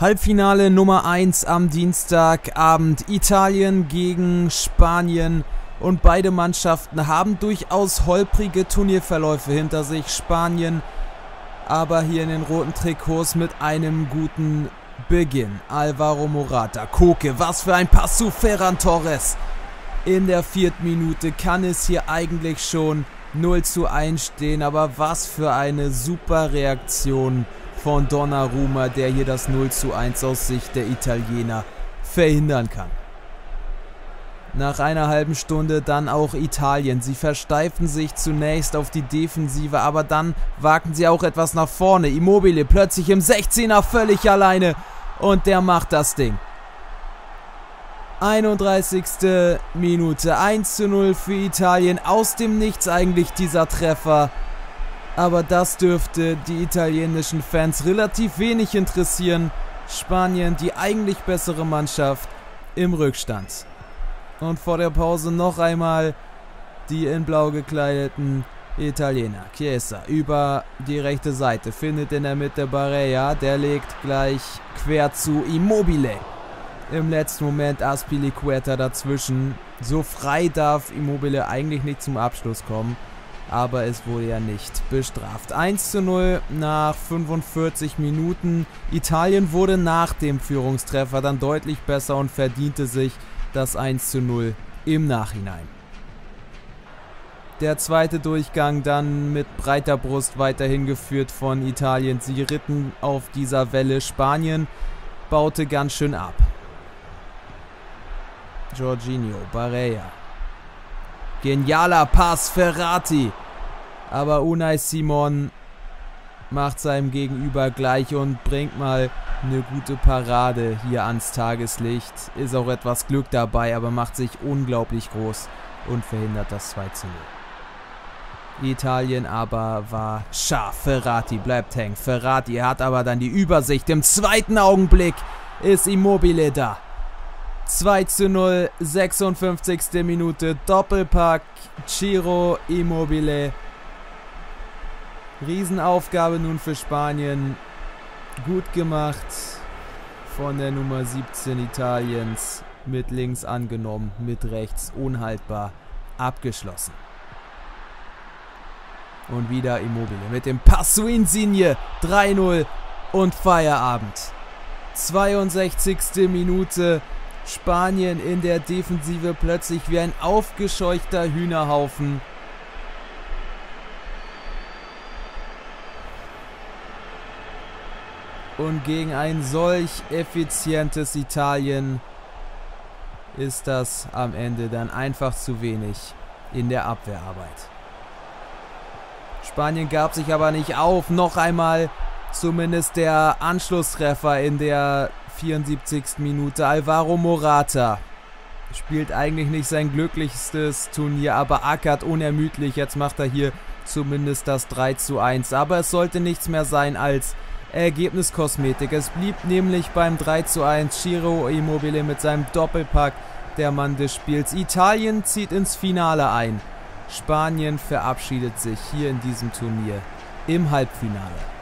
Halbfinale Nummer 1 am Dienstagabend. Italien gegen Spanien. Und beide Mannschaften haben durchaus holprige Turnierverläufe hinter sich. Spanien aber hier in den roten Trikots mit einem guten Beginn. Alvaro Morata, Koke, was für ein Pass zu Ferran Torres. In der vierten Minute kann es hier eigentlich schon 0 zu 1 stehen, aber was für eine super Reaktion von Donnarumma, der hier das 0 zu 1 aus Sicht der Italiener verhindern kann. Nach einer halben Stunde dann auch Italien. Sie versteifen sich zunächst auf die Defensive, aber dann wagten sie auch etwas nach vorne. Immobile plötzlich im 16er völlig alleine und der macht das Ding. 31. Minute 1 zu 0 für Italien. Aus dem Nichts eigentlich dieser Treffer. Aber das dürfte die italienischen Fans relativ wenig interessieren. Spanien, die eigentlich bessere Mannschaft, im Rückstand. Und vor der Pause noch einmal die in blau gekleideten Italiener. Chiesa über die rechte Seite, findet in der Mitte Barea, der legt gleich quer zu Immobile. Im letzten Moment Aspilicueta dazwischen. So frei darf Immobile eigentlich nicht zum Abschluss kommen aber es wurde ja nicht bestraft. 1 zu 0 nach 45 Minuten. Italien wurde nach dem Führungstreffer dann deutlich besser und verdiente sich das 1 zu 0 im Nachhinein. Der zweite Durchgang dann mit breiter Brust weiterhin geführt von Italien. Sie ritten auf dieser Welle. Spanien baute ganz schön ab. Jorginho, Barea, Genialer Pass, Ferrati. Aber Unai Simon macht seinem Gegenüber gleich und bringt mal eine gute Parade hier ans Tageslicht. Ist auch etwas Glück dabei, aber macht sich unglaublich groß und verhindert das 2 zu 0. Italien aber war scharf. Ferrati bleibt hängen. Ferrati hat aber dann die Übersicht. Im zweiten Augenblick ist Immobile da. 2 zu 0, 56. Minute, Doppelpack, Ciro Immobile. Riesenaufgabe nun für Spanien. Gut gemacht von der Nummer 17 Italiens. Mit links angenommen, mit rechts unhaltbar abgeschlossen. Und wieder Immobile mit dem Pass zu Insigne. 3-0 und Feierabend. 62. Minute. Spanien in der Defensive plötzlich wie ein aufgescheuchter Hühnerhaufen. Und gegen ein solch effizientes Italien ist das am Ende dann einfach zu wenig in der Abwehrarbeit. Spanien gab sich aber nicht auf. Noch einmal zumindest der Anschlusstreffer in der 74. Minute. Alvaro Morata spielt eigentlich nicht sein glücklichstes Turnier, aber ackert unermüdlich. Jetzt macht er hier zumindest das 3 zu 1. Aber es sollte nichts mehr sein als Ergebniskosmetik. Es blieb nämlich beim 3 zu 1 Ciro Immobile mit seinem Doppelpack der Mann des Spiels. Italien zieht ins Finale ein. Spanien verabschiedet sich hier in diesem Turnier im Halbfinale.